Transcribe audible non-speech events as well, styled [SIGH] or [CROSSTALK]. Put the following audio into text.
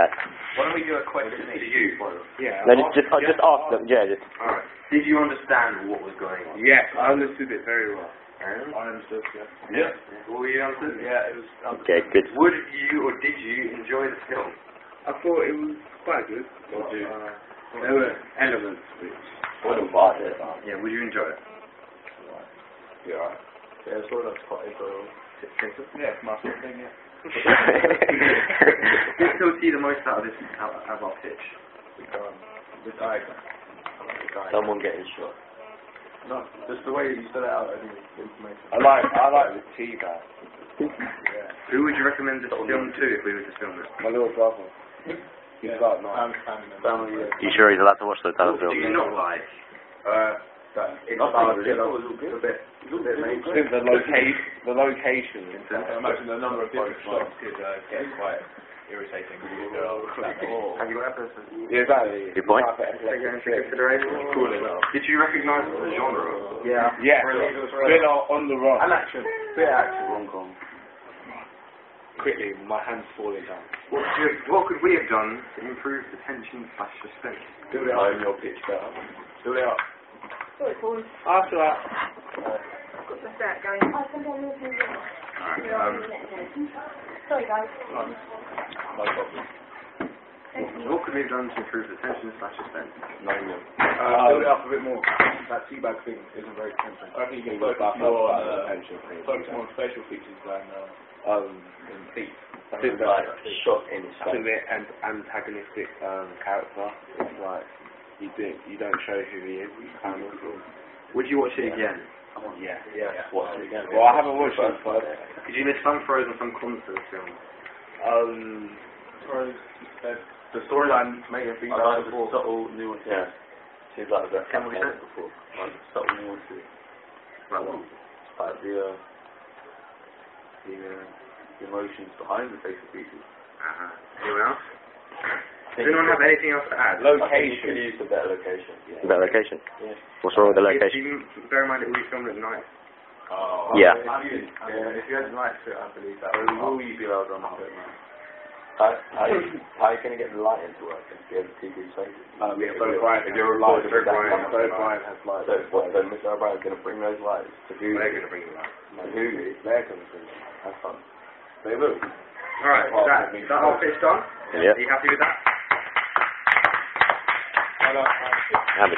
test. Why don't we do a question to you? Yeah. No, just, just, just ask them, yeah, just, Alright. Did you understand what was going on? Yes, I understood it very well. And? I understood, yeah. Yeah. What were you answering? Yeah, it was. okay, good. Would you or did you enjoy the film? I thought it was quite good. But, Did you? uh, there were elements which. Wouldn't buy it. Yeah, would you enjoy it? Yeah, right. Yeah, it's all that's quite a good. Yeah, it's my sort of thing, yeah. [LAUGHS] Who still see the most out of this out, out of our pitch? Um, the guy. Someone getting shot. No, just the way you stood it out, I think it's information. I like, I like the tea guy. Yeah. Who would you recommend this film to if we were to film it? My little brother. He's about nine. Family, yeah. You sure he's allowed to watch the What title do you not like? Uh, that, it's Nothing about, really. you know, It was all good. a bit, It was a bit all main- good. I think the location, the location. I imagine the number of different shots could uh, get quite irritating for the girl. Have you got episode? Yeah, exactly. Good point. Take into consideration. Cool enough. Did you recognise the genre? Yeah. Yeah, Thriller. thriller on the run. And action. Bit of action. Rom-com. Quickly, my hand's falling down. What could, what could we have done to improve the tension slash suspense? Do it up. your pitch better. Do it up. Sorry, After that, What's that going? Sorry, guys. No problem. what could we have done to improve the tension slash suspense? No, no. uh, build it up a bit more. That teabag thing isn't very tempting. I think you can Build focus up more on, uh, attention thing. focus more on facial features than uh, Um, than feet. I think Like, shot in I think the antagonistic um, character is like you do you don't show who he is. You kind of. Would you watch it again? Yeah. Yeah. Watch it again. Well, I haven't watched it, but Could you list some pros and some cons to the film? um, Pros, the storyline making things I out like the subtle nuances. Yeah. Seems like the best Can we say? before. Like subtle nuances. Like what? Like the, uh, the, uh, the emotions behind the facial features. Uh-huh. Anyone else? Does anyone have anything else to add? I think could location. use a better location. Yeah. Better location. Yeah. What's wrong with the If location? you bear in mind that we filmed at night. Oh, Yeah. Yeah, if you had lights to it, I believe that. Will Will you be able to run up it? How, how, how are you going to get the light into work and be able to see these faces? Um, yeah, Bo Brian. If you're a light, Bo Bo Brian. Bo Brian has lights. So, what, so Mr. O'Brien's going to bring those lights to who? They're going to bring the light. To who? They're going to bring it. That's fun. They will. Alright, is that, is that all pitched on? Yeah. Are you happy with that? Happy.